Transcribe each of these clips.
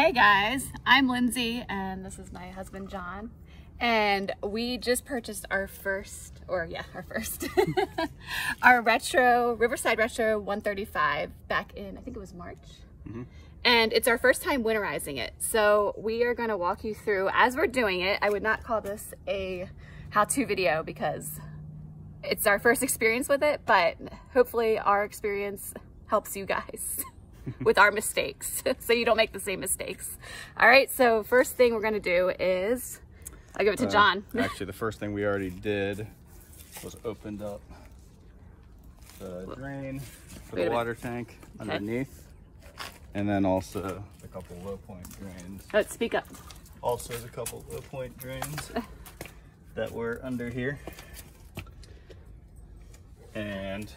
Hey guys, I'm Lindsey and this is my husband John. And we just purchased our first, or yeah, our first, our retro, Riverside Retro 135 back in, I think it was March. Mm-hmm. And it's our first time winterizing it. So we are gonna walk you through, as we're doing it, I would not call this a how-to video because it's our first experience with it, but hopefully our experience helps you guys with our mistakes so you don't make the same mistakes. All right, so first thing we're gonna do is, I'll give it to Uh, John. Actually, the first thing we already did was opened up the drain for Wait the water tank Okay. underneath. And then also a couple low point drains. Oh, speak up. Also there's a couple low point drains that were under here. And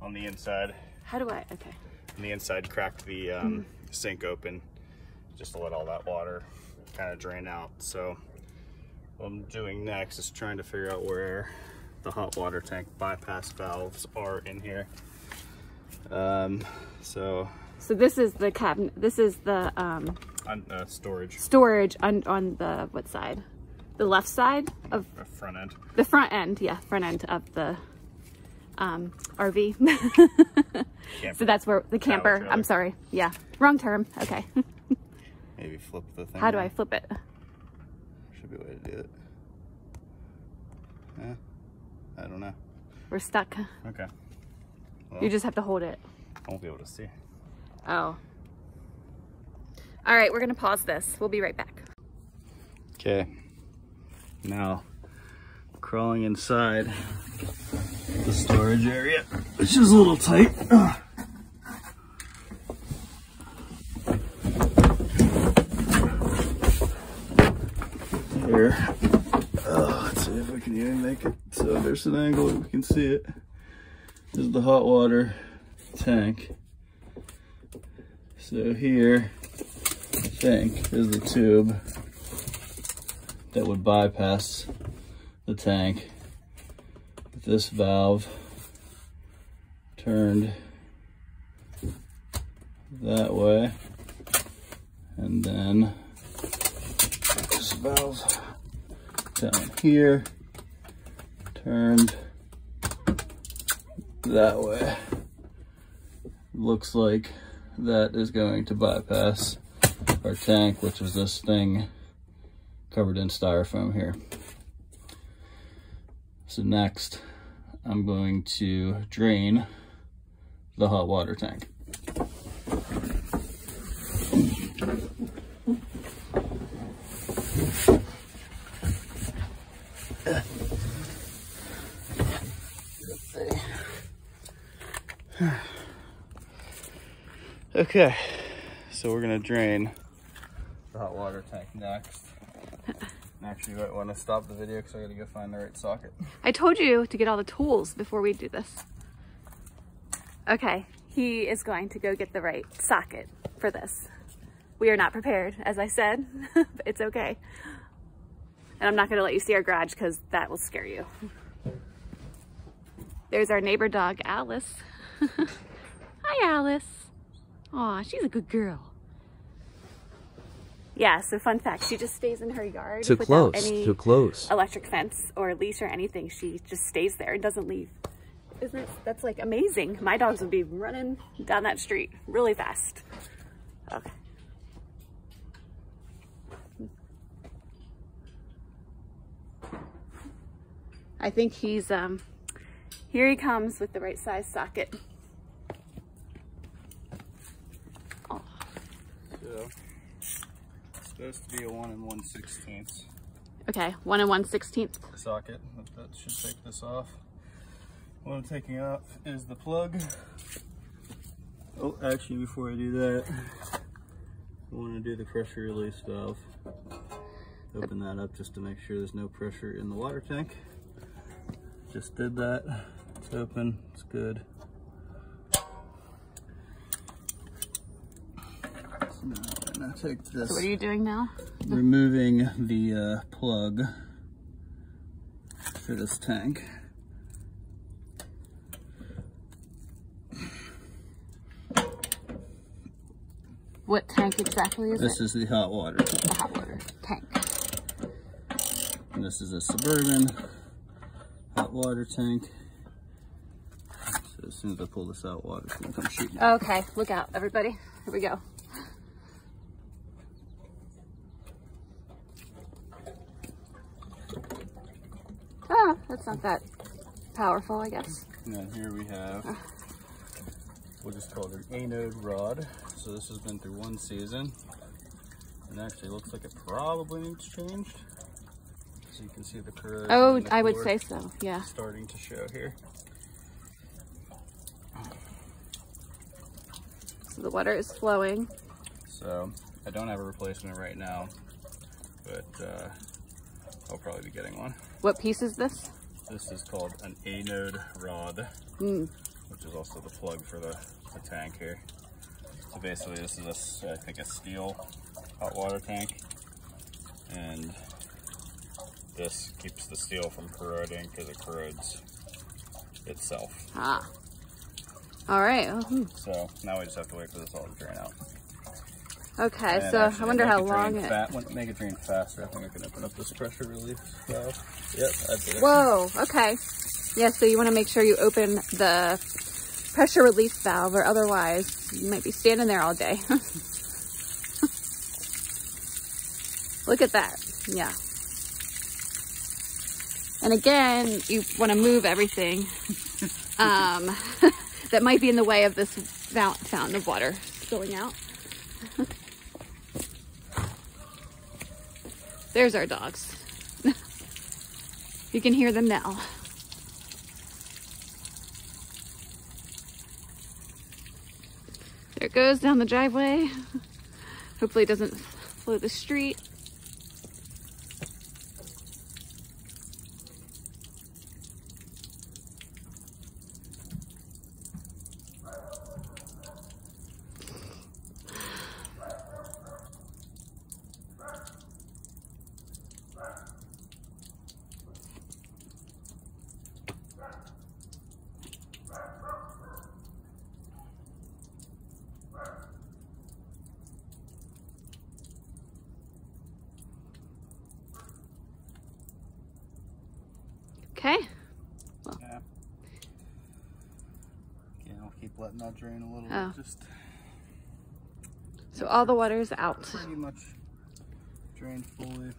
on the inside, How do I, okay. The inside cracked the um, sink open just to let all that water kind of drain out. So what I'm doing next is trying to figure out where the hot water tank bypass valves are in here. Um, so So this is the cabinet, this is the um, on uh, storage storage on, on the, what side? The left side of the front end. the front end, yeah, front end of the um, RV. So that's where the camper, trailer. I'm sorry. Yeah, wrong term. Okay. Maybe flip the thing. How do I flip it? Should be a way to do it. Yeah, I don't know. We're stuck. Okay, You just have to hold it. I won't be able to see. Oh. All right, we're gonna pause this. We'll be right back. Okay. Now, crawling inside the storage area, which is a little tight. Ugh. Here. Uh, let's see if we can even make it. So there's an angle we can see it. This is the hot water tank. So here, I think, is the tube that would bypass the tank. With this valve turned that way, and then this valve down here turned that way. Looks like that is going to bypass our tank, which is this thing covered in styrofoam here. So next, I'm going to drain the hot water tank. Okay, so we're gonna drain the hot water tank next. Actually, you might want to stop the video because I gotta go find the right socket. I told you to get all the tools before we do this. Okay, he is going to go get the right socket for this. We are not prepared, as I said, but it's okay. And I'm not gonna let you see our garage because that will scare you. There's our neighbor dog, Alice. Hi, Alice. Aw, she's a good girl. Yeah, so fun fact, she just stays in her yard Too without close. any Too close. electric fence or leash or anything. She just stays there and doesn't leave. Isn't it? That's like amazing. My dogs would be running down that street really fast. Okay. I think he's, um, here he comes with the right size socket. Oh, So, it's supposed to be a 1 and 1 16th okay, one and one sixteenth. socket. That, that should take this off. What I'm taking off is the plug. Oh, actually, before I do that, I want to do the pressure release valve. Open that up just to make sure there's no pressure in the water tank. Just did that. It's open. It's good. So now I'm gonna take this So what are you doing now? removing the uh, plug for this tank. What tank exactly is This it? is the hot water. The hot water tank. And this is a Suburban hot water tank. So as soon as I pull this out, water's gonna come shooting. Okay, look out, everybody. Here we go. Ah, that's not that powerful, I guess. And then here we have, we'll just call it an anode rod. So this has been through one season. And actually looks like it probably needs changed. So you can see the corrosion. Oh, the I would say so, yeah. Starting to show here. So the water is flowing. So I don't have a replacement right now, but uh, I'll probably be getting one. What piece is this? This is called an anode rod, Mm. which is also the plug for the, the tank here. So basically this is, a I think, a steel hot water tank. And this keeps the steel from corroding because it corrodes itself. Ah. All right. oh, hmm. So now we just have to wait for this all to drain out. Okay, And so I wonder how long it. Fa- when- make it drain faster. I think I can open up this pressure relief valve. Yep. Whoa, okay. Yeah, so you want to make sure you open the pressure release valve or otherwise you might be standing there all day. Look at that. Yeah. And again, you want to move everything um, that might be in the way of this fountain of water spilling out. There's our dogs. You can hear them now. There it goes down the driveway. Hopefully it doesn't flood the street. Okay. Yeah. Yeah, I'll keep letting that drain a little Oh. bit. Just So all the water is out. pretty much drained fully.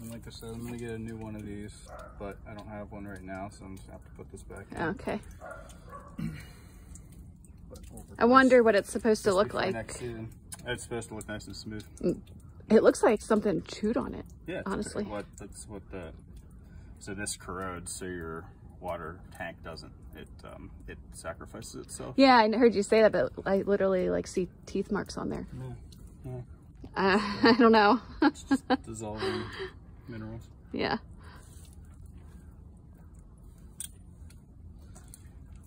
And like I said, I'm gonna get a new one of these, but I don't have one right now, so I'm just gonna have to put this back in. Okay. I wonder what it's supposed to look like. Next season. It's supposed to look nice and smooth. It looks like something chewed on it. Yeah, honestly. What that's what the so this corrodes, so your water tank doesn't. It um it sacrifices itself. Yeah, I heard you say that, but I literally like see teeth marks on there. Yeah. Yeah. Uh, I don't know. It's just dissolving minerals. yeah.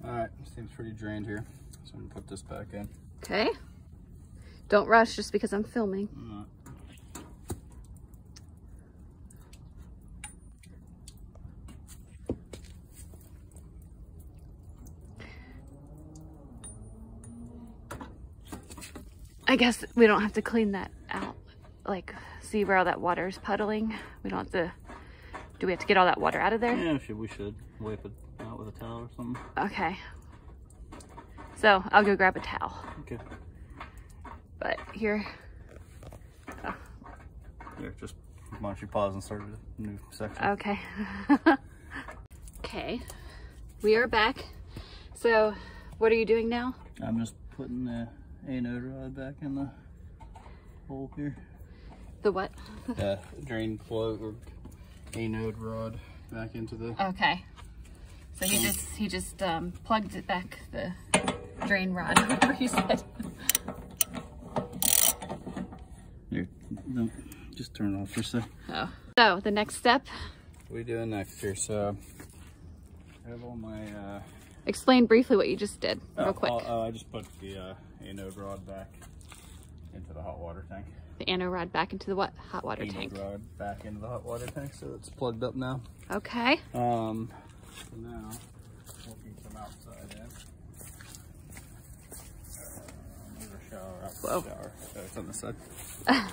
All right, seems pretty drained here. So I'm gonna put this back in. Okay. Don't rush just because I'm filming. I'm I guess we don't have to clean that out. Like, see where all that water is puddling? We don't have to. Do we have to get all that water out of there? Yeah, should we should wipe it out with a towel or something. Okay. So I'll go grab a towel. Okay. But here, Here, just why don't you pause and start a new section? okay. okay. We are back. So, what are you doing now? I'm just putting the anode rod back in the hole here. The what? uh, drain flow or anode rod back into the. Okay. So he just he just um, plugged it back the drain rod. Whatever he said. Here, no, just turn it off for a sec. Oh. So the next step. What are we doing next here? So, I have all my. Uh, Explain briefly what you just did, oh, real quick. oh, I just put the uh, anode rod back into the hot water tank. the anode rod back into the what? Hot water Anode tank. rod back into the hot water tank, so it's plugged up now. Okay. Um, so now, looking from outside in. Shower. Out Whoa. shower. So it's on the side.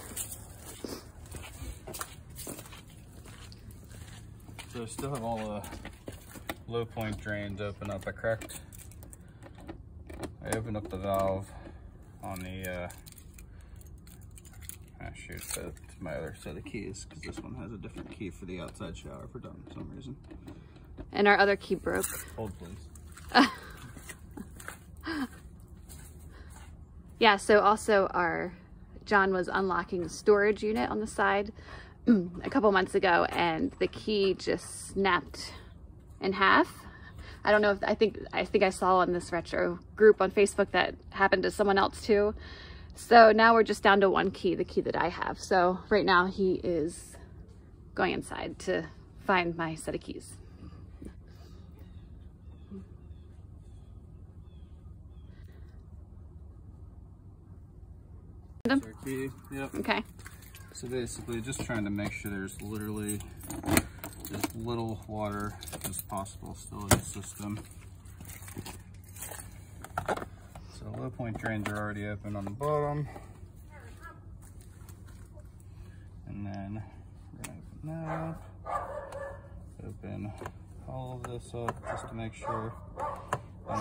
so I still have all the low point drains open up. I cracked. I opened up the valve on the. Uh, ah, shoot, that's my other set of keys because this one has a different key for the outside shower for some some reason. And our other key broke. Hold please. Yeah, so also our John was unlocking the storage unit on the side a couple months ago and the key just snapped in half. I don't know if I think I think I saw on this retro group on Facebook that happened to someone else too. So now we're just down to one key, the key that I have. So right now he is going inside to find my set of keys. Key. Yep. Okay. So basically, just trying to make sure there's literally as little water as possible still in the system. So low point drains are already open on the bottom. And then open that up. Open all of this up just to make sure.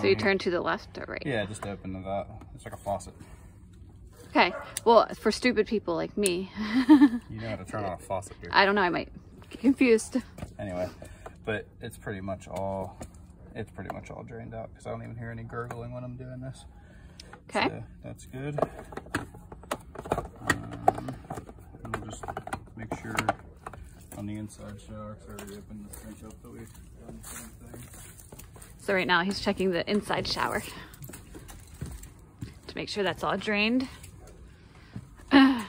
So you turn to the left or right? Yeah, just open that. It's like a faucet. Okay. Well, for stupid people like me, You know how to turn on a faucet here. I don't know, I might confused. anyway but it's pretty much all it's pretty much all drained out because i don't even hear any gurgling when i'm doing this Okay. so that's good um, we'll just make sure on the inside shower it's already the sink up that we've done the same thing So right now he's checking the inside shower to make sure that's all drained. and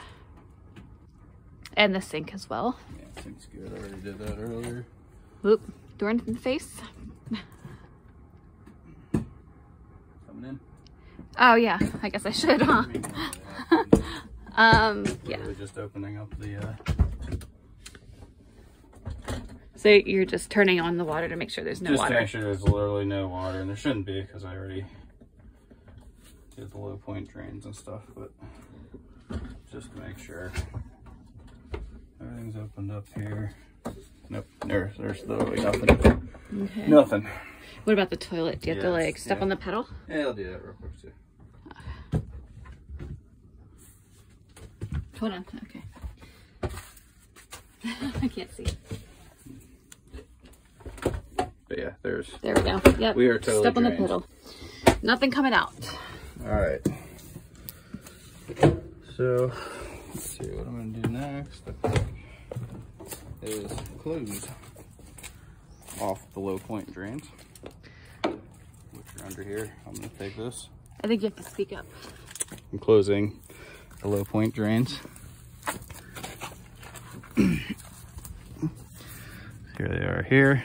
the sink as well. yeah sink's good i already did that earlier Oop, door in the face. coming in Oh yeah, I guess I should, huh? Uh, Um, yeah. just opening up the uh So you're just turning on the water to make sure there's no water. just to make sure there's literally no water, and there shouldn't be because I already did the low point drains and stuff, but just to make sure everything's opened up here. Nope, there, there's literally nothing. Okay. Nothing. What about the toilet? Do you have to like step yeah. on the pedal? Yeah, I'll do that real quick too. Hold on. Okay. I can't see. But yeah, there's. There we go. Yep. We are totally Step on the pedal. Nothing coming out. All right. So let's see what I'm gonna do next. Is close off the low point drains, which are under here. I'm gonna take this. I think you have to speak up. I'm closing the low point drains. here they are here.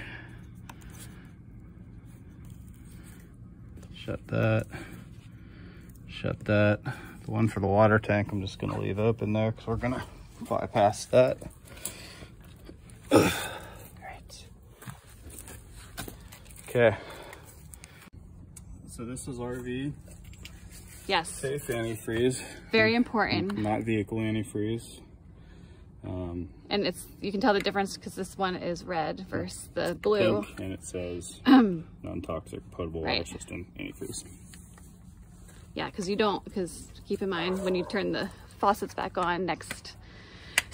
Shut that. Shut that. The one for the water tank I'm just gonna leave open there because we're gonna bypass that. Right. Okay. So this is RV Yes. safe antifreeze. Very important. not vehicle antifreeze. Um, And it's you can tell the difference because this one is red versus the blue. pink, and it says non-toxic potable Right. water system antifreeze. Yeah, because you don't, because keep in mind when you turn the faucets back on next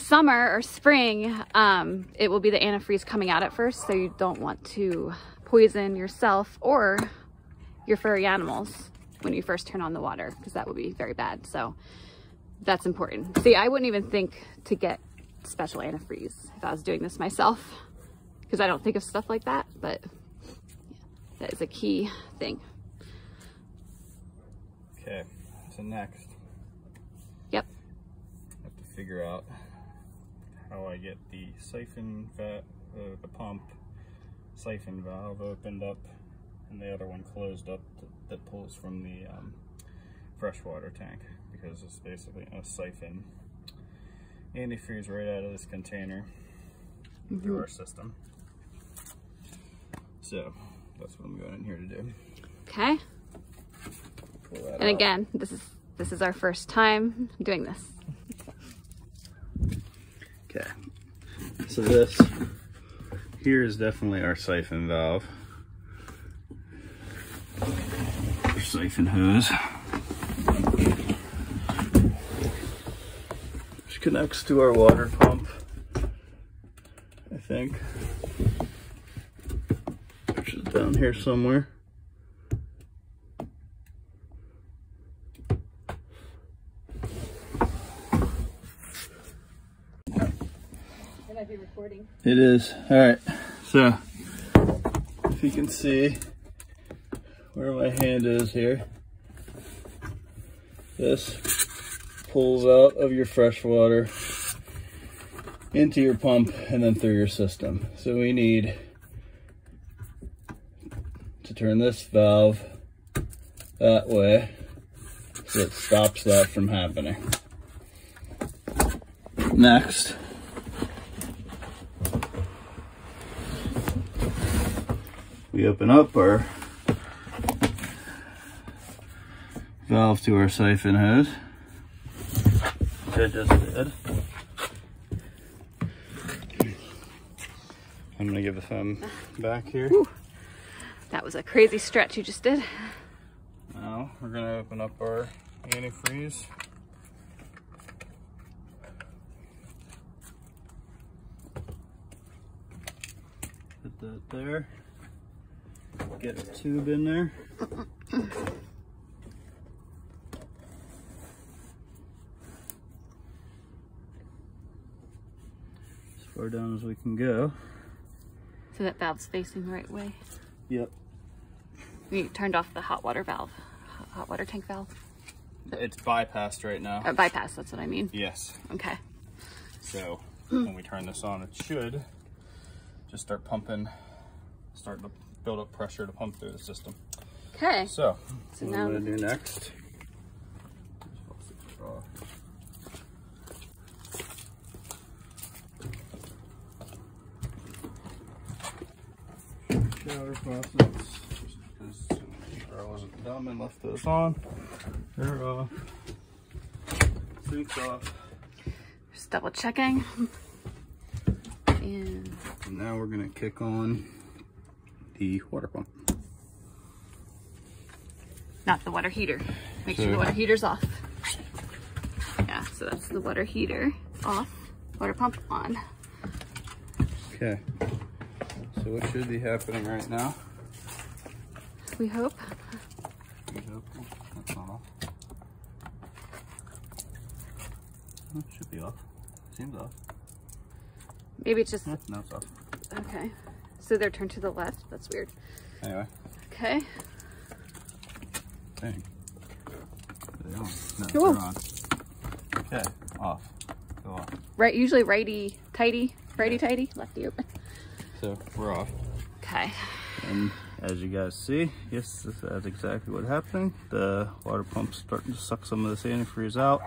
summer or spring, um, it will be the antifreeze coming out at first. So you don't want to poison yourself or your furry animals when you first turn on the water, because that would be very bad. So that's important. See, I wouldn't even think to get special antifreeze if I was doing this myself, because I don't think of stuff like that, but that is a key thing. Okay, so next, Yep. I have to figure out how I get the siphon vat, uh, the pump siphon valve opened up and the other one closed up that, that pulls from the um, freshwater tank because it's basically a siphon antifreeze right out of this container through our system. So that's what I'm going in here to do. Okay. And out. again, this is This is our first time doing this. Okay. So this here is definitely our siphon valve. Our siphon hose. Which connects to our water pump, I think. Which is down here somewhere. It is. All right. So, if you can see where my hand is here, this pulls out of your fresh water into your pump and then through your system. So we need to turn this valve that way so it stops that from happening. Next, we open up our valve to our siphon hose, which I just did. I'm gonna give a thumb back here. That was a crazy stretch you just did. Now we're gonna open up our antifreeze. Put that there. Get a tube in there. As far down as we can go. So that valve's facing the right way. Yep. We turned off the hot water valve, hot water tank valve. It's bypassed right now. Uh, bypass, that's what I mean. Yes. Okay. So when we turn this on, it should just start pumping, start to build up pressure to pump through the system. Okay. So, So what now- I'm gonna do next. Shower faucets, just because I wasn't dumb and left those on. They're off. Uh, sink's off. Just double checking. And And now we're gonna kick on the water pump. not the water heater. Make sure the water heater's off. Yeah, so that's the water heater off. Water pump on. Okay. So what should be happening right now? We hope. Here's open. That's not off. Oh, should be off. Seems off. Maybe it's just Yeah, no, it's off. okay. So they're turned to the left. That's weird. Anyway, Okay. dang. They on? No, Cool. they're on. Okay, off. Go off. Right. Usually righty tighty, righty tighty, lefty open. So we're off. Okay. And as you guys see, yes, that's exactly what's happening. The water pump's starting to suck some of this antifreeze out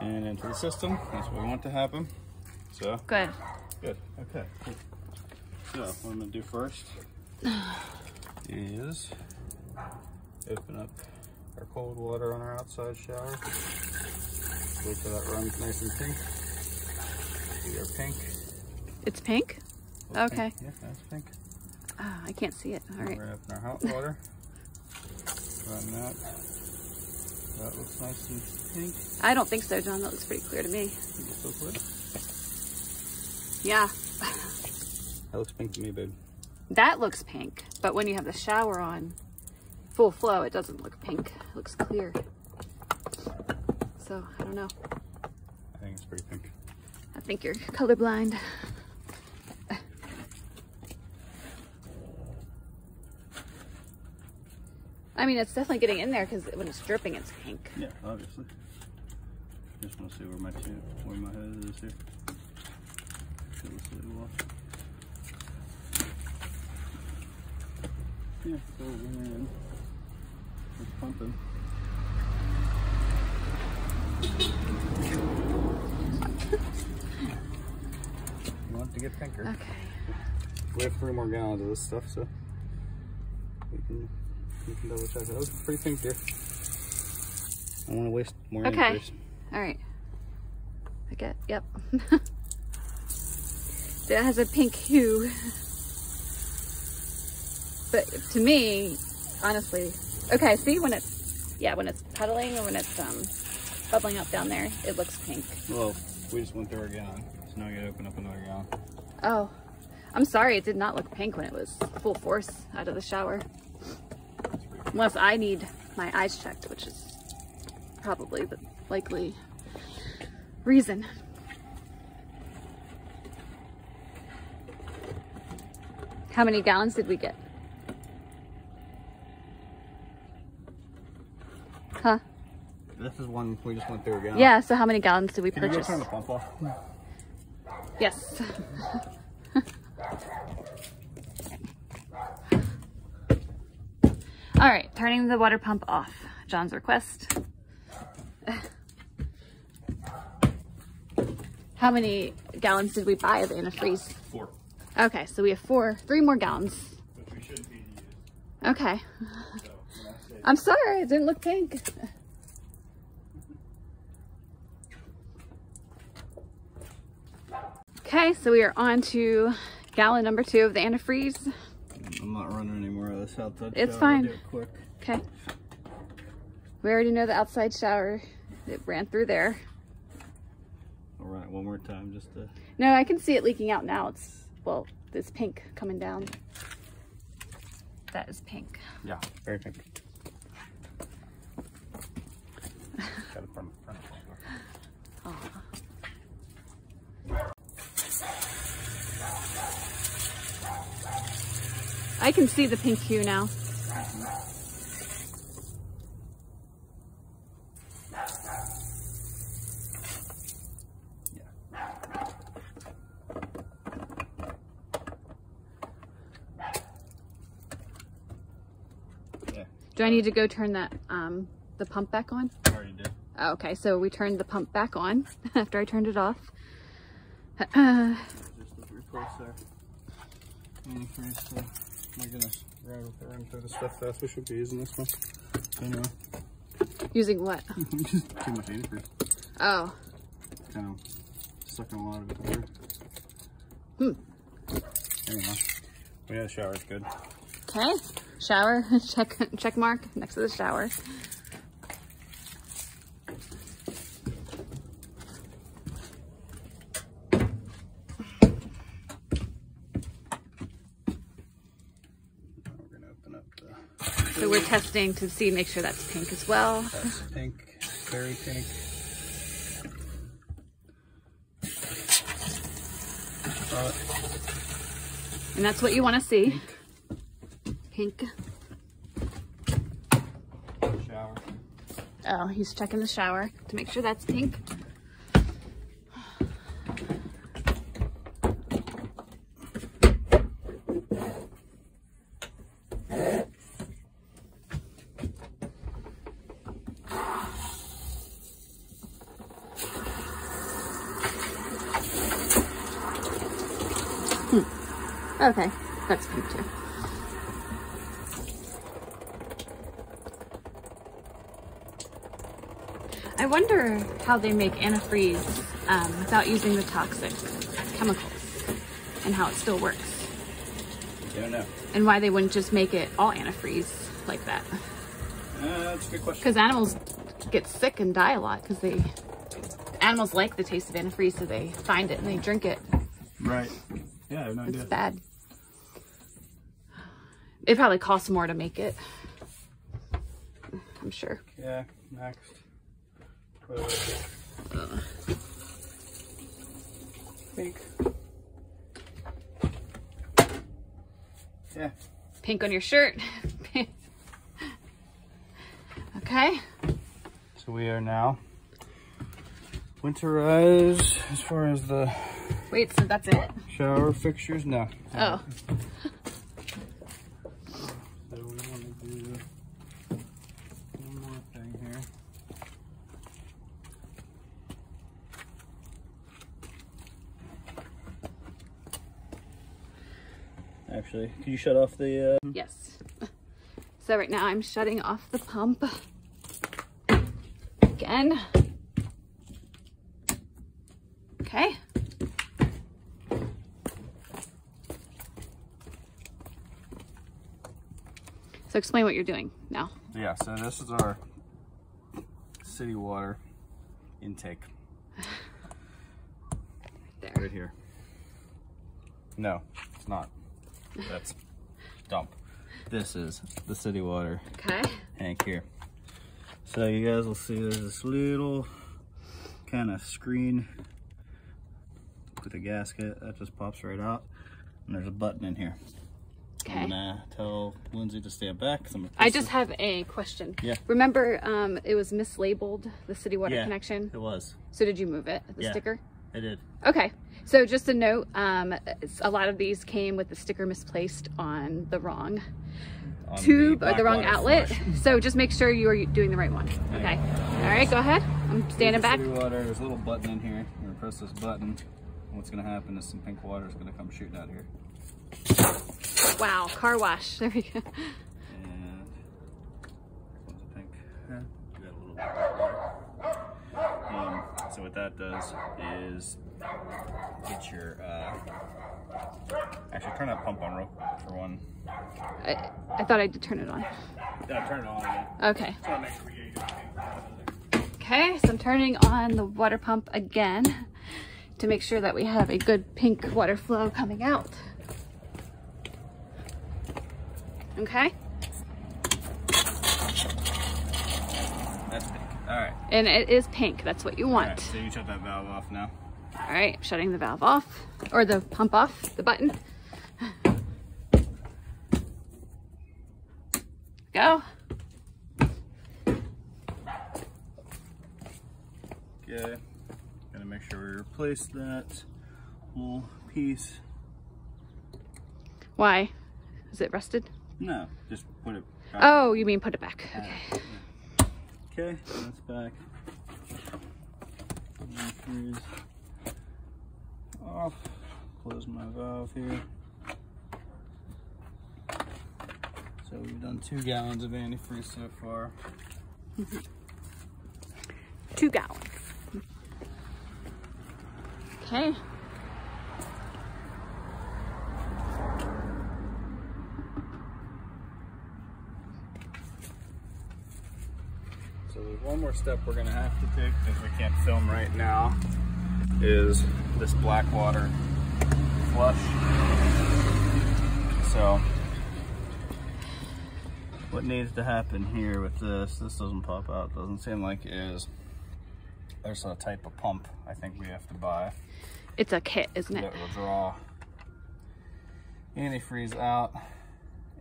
and into the system. That's what we want to happen. So, Good. good. Okay, cool. So, what I'm gonna do first is open up our cold water on our outside shower. Wait till that runs nice and pink. See our pink. It's pink. Little Okay. Pink. Yeah, that's pink. Ah, I can't see it. All right. We're gonna open our hot water. Run that. That looks nice and pink. I don't think so, John. That looks pretty clear to me. So good. Yeah. That looks pink to me, babe. That looks pink, but when you have the shower on full flow, it doesn't look pink. It looks clear. So, I don't know. I think it's pretty pink. I think you're colorblind. I mean, it's definitely getting in there because when it's dripping, it's pink. Yeah, obviously. Just want to see where my where my hose is here. Feel this little off. Yeah, so in. It's pumping. You want to get pinker. Okay. We have three more gallons of this stuff, so we can we can double check it. That looks pretty pink here. I don't want to waste more Okay. antifreeze. All right. I get, yep. it has a pink hue. But to me, honestly, okay, see when it's, yeah, when it's puddling or when it's um, bubbling up down there, it looks pink. Well, we just went through our gallon, so now we gotta open up another gallon. Oh, I'm sorry, it did not look pink when it was full force out of the shower. Unless I need my eyes checked, which is probably the likely reason. How many gallons did we get? This is one we just went through a gallon. Yeah, so how many gallons did we Can you go purchase? turn the pump off? Yes. All right, turning the water pump off. John's request. How many gallons did we buy of antifreeze? Four. Okay, so we have four, three more gallons. Which we shouldn't be. Okay. So, when I say I'm sorry, it didn't look pink. Okay, so we are on to gallon number two of the antifreeze. I'm not running any more of this outside It's shower. fine. I'll do it quick. Okay. We already know the outside shower. It ran through there. I'll run one more time just to. No, I can see it leaking out now. It's, well, it's pink coming down. That is pink. Yeah, very pink. Gotta turn the front off. I can see the pink hue now. Yeah, Do I need to go turn that um, the pump back on? I already did. Oh, okay, so we turned the pump back on after I turned it off. Uh, Just to replace there. Antifreeze. So, my goodness, rattle running through the stuff fast. We should be using this one. Anyway, using what? too much antifreeze. Oh, Kind of sucking a lot of it through. Hmm. Anyway, but yeah, the shower's good. okay. Shower, check check mark next to the shower. Now we're gonna open up the. So we're testing to see, make sure that's pink as well. That's pink, very pink. Uh, And that's what you want to see. Pink. shower. Oh, he's checking the shower to make sure that's pink. Okay, that's pink too. I wonder how they make antifreeze um, without using the toxic chemicals and how it still works Don't know. and why they wouldn't just make it all antifreeze like that. Uh, that's a good question. Because animals get sick and die a lot because they, animals like the taste of antifreeze so they find it and they drink it. Right. Yeah, I have no It's idea. bad. It probably costs more to make it. I'm sure. Yeah, next. Uh, Pink. Yeah. Pink on your shirt. okay. So we are now winterized as far as the Wait, so that's it? shower fixtures. No. Oh. So we want to do one more thing here. Actually, could you shut off the? Uh... Yes. So right now I'm shutting off the pump. again. Okay. So explain what you're doing now. Yeah, so this is our city water intake. There. Right here. No, it's not. That's dump. This is the city water Okay. tank here. So you guys will see there's this little kind of screen with a gasket that just pops right out. And there's a button in here. Okay. I'm gonna tell Lindsey to stand back. 'cause I'm gonna I just it. have a question. Yeah. Remember, um, it was mislabeled, the city water Yeah, connection. It was. So did you move it, the Yeah. sticker? I did. Okay. So just a note, um, a lot of these came with the sticker misplaced on the wrong On tube or the wrong outlet. flush. So just make sure you are doing the right one. Okay. All right, go ahead. I'm standing back. Water. There's a little button in here. You're gonna press this button. What's gonna happen is some pink water is gonna come shooting out here. Wow, car wash. There we go. And one's a pink. Yeah. Um, so what that does is get your uh, actually turn that pump on real quick for one. I, I thought I did turn it on. Yeah, turn it on again. Okay. Just wanna make sure we get you good pink. Okay, so I'm turning on the water pump again to make sure that we have a good pink water flow coming out. Okay, That's. All right. and it is pink. That's what you want. right. So you shut that valve off now. All right, shutting the valve off or the pump off, the button. Go. Okay. Gotta make sure we replace that little piece. Why? Is it rusted? No, just put it back. Oh, you mean put it back. Okay. Okay, that's back. Antifreeze Off. Close my valve here. So we've done two gallons of antifreeze so far. Mm-hmm. Two gallons. Okay. So step we're gonna have to take because we can't film right now is this black water flush. So what needs to happen here with this, this doesn't pop out, doesn't seem like it is. There's a type of pump I think we have to buy It's a kit, isn't it? that will draw antifreeze out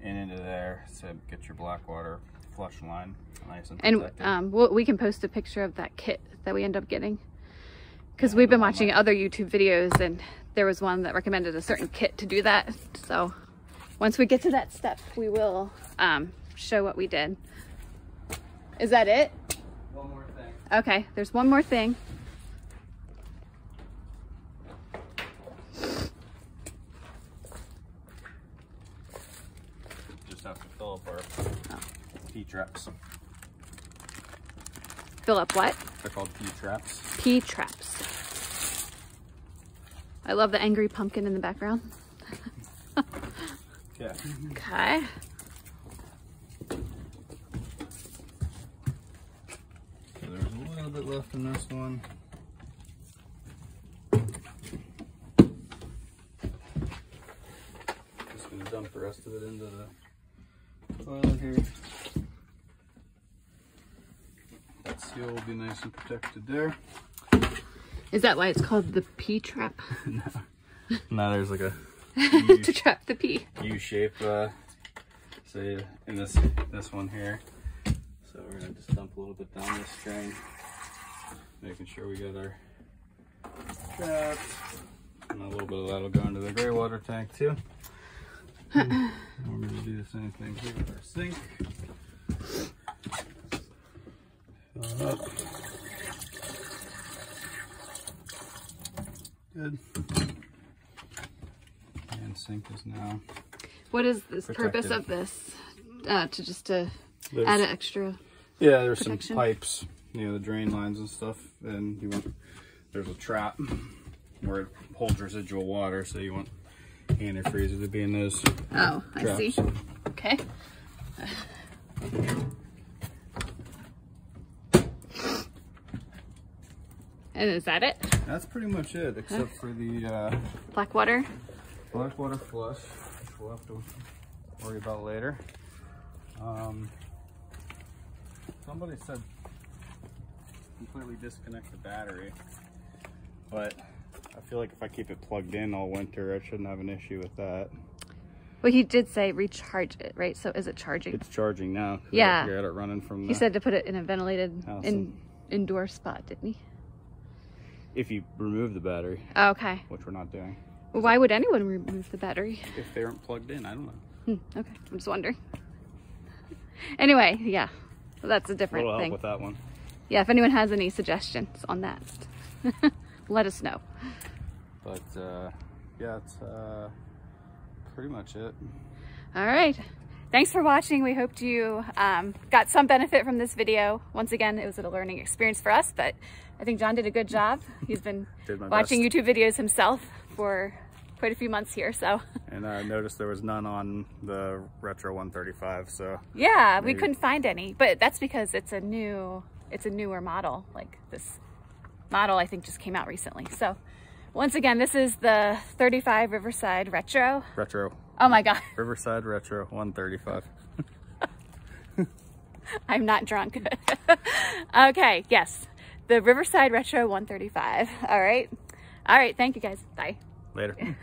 and into there to get your black water flush line nice and And um, we'll, we can post a picture of that kit that we end up getting. Because we've been watching other YouTube videos and there was one that recommended a certain kit to do that. So once we get to that step, we will um, show what we did. Is that it? One more thing. Okay, there's one more thing. Just have to fill up our P-traps. Fill up what? They're called P-traps. P traps. I love the angry pumpkin in the background. Yeah. Okay. So there's a little bit left in this one. Just gonna dump the rest of it into the toilet here. That seal will be nice and protected there. Is that why it's called the P trap? No. Now there's like a to trap the pea. U shape, uh, say in this this one here. So we're gonna just dump a little bit down this drain, making sure we get our traps. And a little bit of that will go into the gray water tank too. And we're gonna do the same thing here with our sink. Fill it up. Good. And sink is now What is this purpose of this? Uh, to just to There's- add an extra. Yeah, there's protection. some pipes you know, the drain lines and stuff, and you want, there's a trap where it holds residual water, so you want antifreeze to be in those Oh, I see. Okay. And is that it? That's pretty much it, except for the uh, Black water? black water flush, which we'll have to worry about later. Um, somebody said completely disconnect the battery, but I feel like if I keep it plugged in all winter, I shouldn't have an issue with that. Well, he did say recharge it, right? So is it charging? It's charging now. Yeah. I got it running from. He said to put it in a ventilated House in, indoor spot, didn't he? If you remove the battery, okay. which we're not doing, Well, why would anyone remove the battery? if they aren't plugged in, I don't know. Hmm, okay, I'm just wondering. Anyway, yeah, well, that's a A different help thing. with that one. Yeah, if anyone has any suggestions on that, let us know. But uh, yeah, it's uh, pretty much it. All right. Thanks for watching. We hoped you um, got some benefit from this video. Once again, it was a learning experience for us, but I think John did a good job. He's been watching best. YouTube videos himself for quite a few months here, so And I noticed there was none on the Retro 135, so yeah, we couldn't find any, but that's because it's a new, it's a newer model. Like this model, I think just came out recently. So once again, this is the 35 Riverside Retro. Retro Oh my God, Riverside Retro 135. I'm not drunk. okay, yes, the Riverside Retro 135. All right. All right, thank you guys. Bye. Later.